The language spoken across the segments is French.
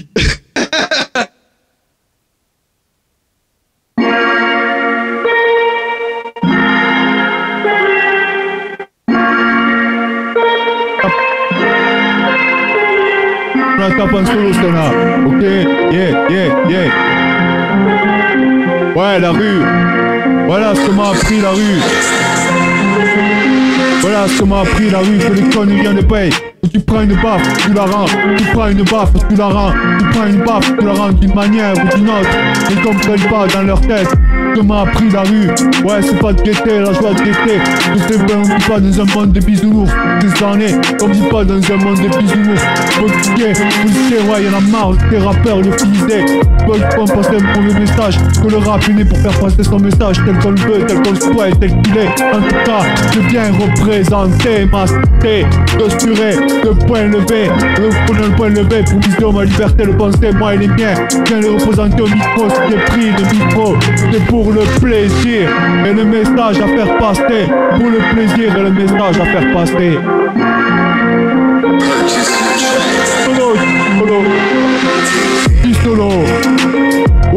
vie. On la tape en solo, ce là Ok, yeah, yeah, yeah. Ouais, la rue. Voilà ce que m'a appris la rue. Voilà ce que m'a appris la rue, que les connes viennent de paye. Tu prends une baffe, tu la rends. Tu prends une baffe, tu la rends. Tu prends une baffe, tu la rends d'une manière ou d'une autre. Ils comprennent pas dans leur tête que m'a appris la rue. Ouais, c'est pas de guetter, la joie de guetter. Je sais pas, on vit pas dans un monde de bisounours. Des années, on vit pas dans un monde de bisounours. Policier, policier, ouais, y'en a marre, les rappeurs, le filisés. Veulent pas passer un mauvais message. Que le rap est né pour faire passer son message tel qu'on le veut, tel qu'on le souhaite, tel qu'il est. En tout cas, je viens représenter, masquer, posturé, le point levé. Le prenez le point levé pour viser ma liberté de penser, moi et les miens. Viens le représenter au micro, j'ai pris le micro. C'est pour le plaisir et le message à faire passer. Pour le plaisir et le message à faire passer.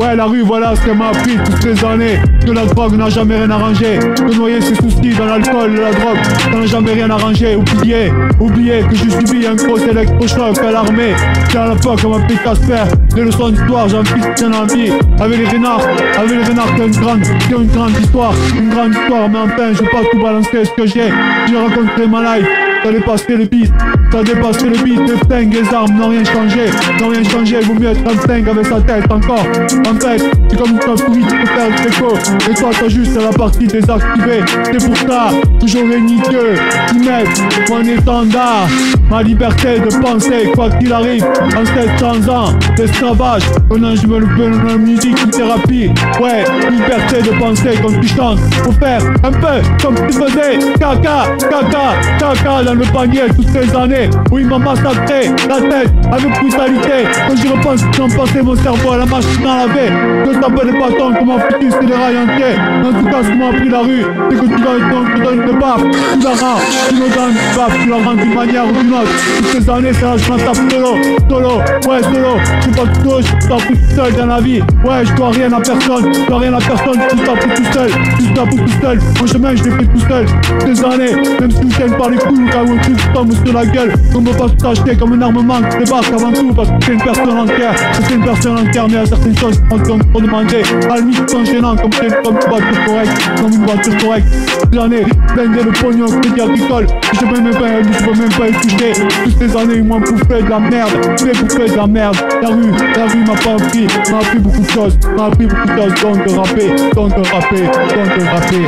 Ouais, la rue, voilà ce qu'elle m'a appris toutes ces années. Que la drogue n'a jamais rien arrangé. Que noyer ses soucis dans l'alcool la drogue, ça n'a jamais rien arrangé. Oubliez, oubliez que je subis un gros électrochoc à l'armée. C'est à l'époque, on m'appelait Casper. Des leçons d'histoire, fiche bien envie. Avec les renards, avec les renards ont une grande, une grande histoire. Une grande histoire, mais enfin, je vais pas tout balancer ce que j'ai. J'ai rencontré ma life. A dépassé le beat, a dépassé le beat, les flingues, les armes n'ont rien changé, n'ont rien changé, vaut mieux être 35 avec sa tête encore. En fait, c'est comme une pourri, tu peux faire le déco, et toi t'as juste la partie désactivée. C'est pour ça que j'aurai ni Dieu, ni maître, mon étendard, ma liberté de penser, quoi qu'il arrive, en 700 ans d'esclavage, maintenant je me le la musique, une thérapie, ouais, liberté de penser quand tu chantes, faut faire un peu comme tu faisais, caca, caca, caca le panier toutes ces années où il m'a massacré la tête avec brutalité. Quand j'y repense, j'en passais mon cerveau à la machine à laver. Ça peut des bâtons comme un foutu, c'est des rails entiers. En tout cas, ce m'a appris la rue, c'est que tu dois être tu donnes une baffe, tu la rends, tu me donnes une baffe, tu la rends d'une manière ou d'une autre. Toutes ces années, c'est là je m'en tape solo, solo, ouais, solo. Je suis tout seul, je t'en fous tout seul dans la vie. Ouais, je dois rien à personne, je dois rien à personne, tu t'en tout seul, tu t'en tout seul. Mon chemin, je l'ai fait tout seul. Ces années, même si je tiens par les couilles, quand un truc tombe sur la gueule, peut pas t'acheter comme un armement qui débarque avant tout parce que c'est une personne entière, c'est une personne entière, mais à certaines choses, on peut pour demander, à la limite, c'est gênant comme c'est comme une voiture correcte, comme une voiture correcte. J'en ai blindé le pognon, crédit agricole, je peux même pas, je peux même pas y toucher. Toutes ces années, ils m'ont bouffé de la merde, j'ai bouffé de la merde. La rue, la rue m'a pas appris, m'a appris beaucoup de choses, m'a appris beaucoup de choses, donc rapper, donc rapper, donc rapper.